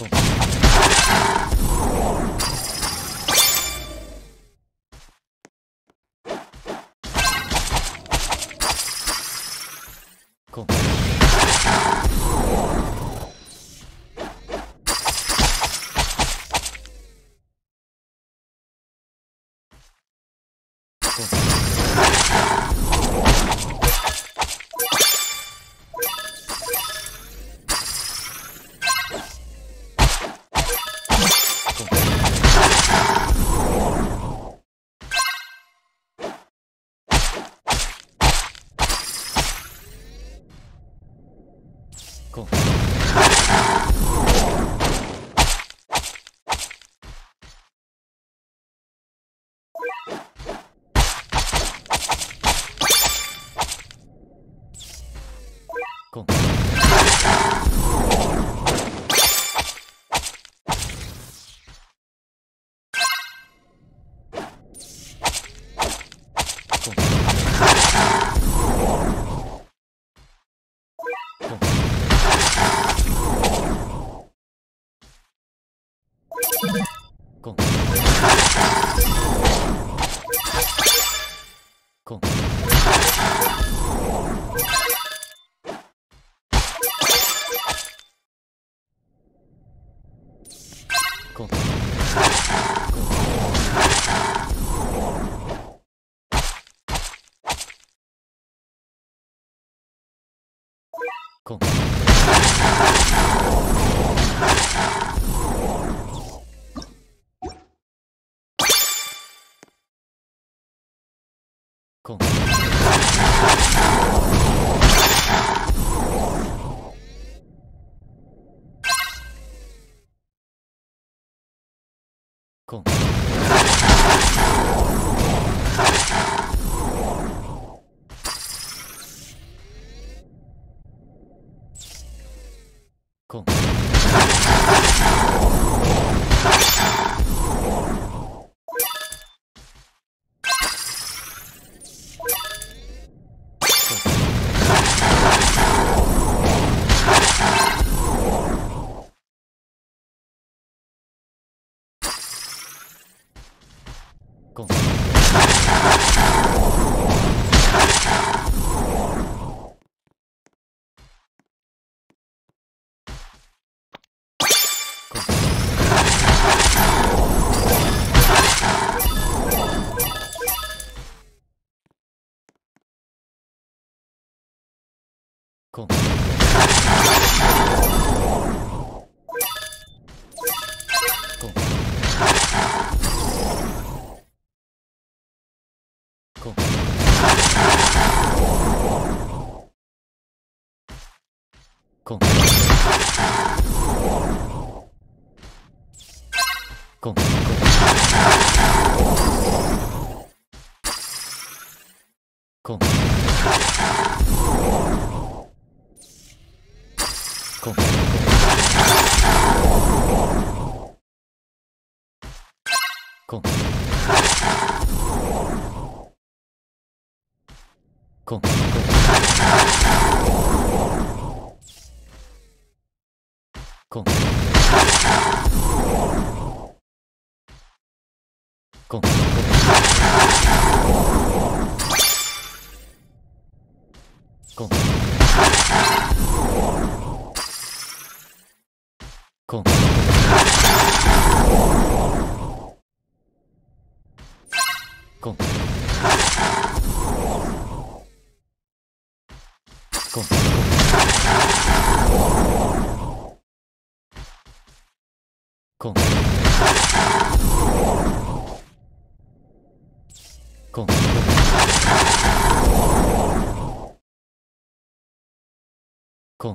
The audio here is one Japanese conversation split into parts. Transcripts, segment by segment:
rifle. Cool. こう。こう。コン。コン。コン。コン。今今今婚婚コン。コン。コン。コン。コン。コン。コン。コン。コン。コン。コン。コン。コン。コン。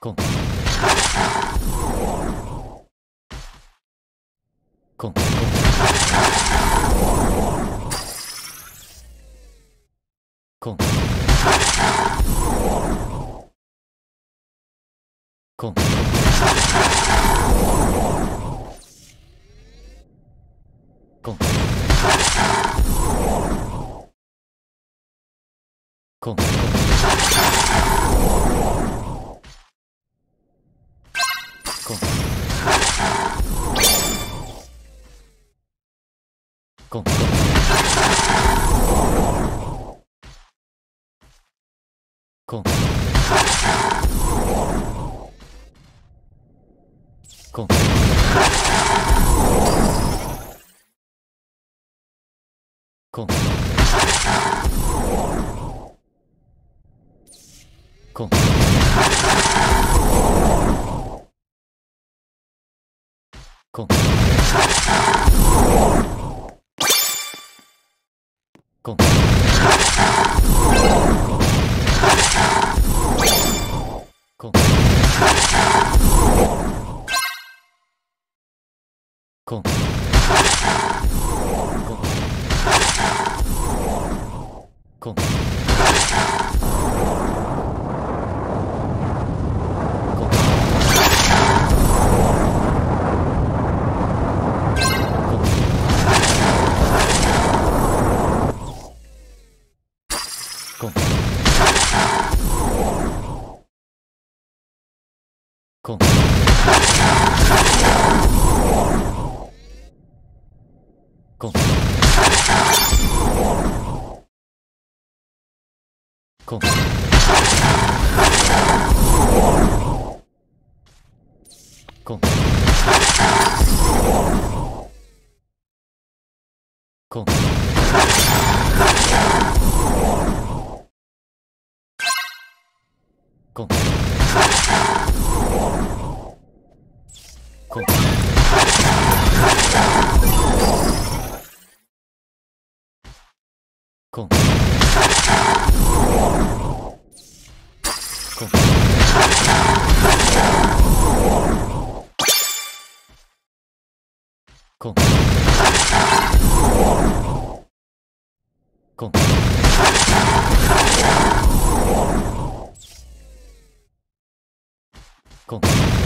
コン。コン。コン。コン。今後今後今後今後こん。こん。こん。こん。コン。コン。コン。コン。コン。コン。コン。コン。コン。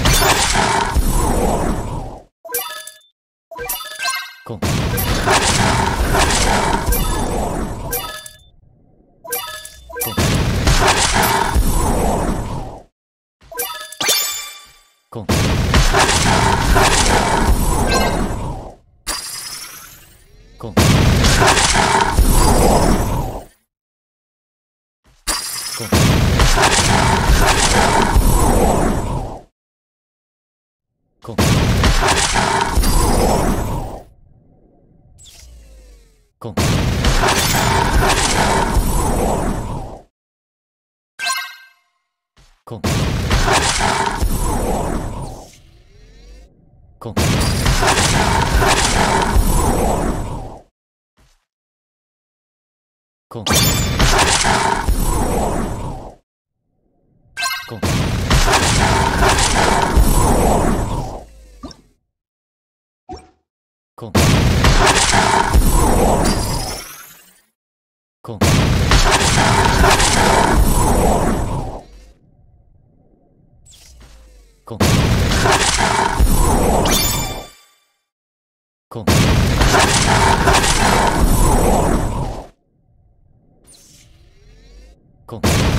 コン。コン。コン。コン。コン。コン。今今今今今今今今